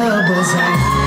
the bullseye